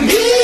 me.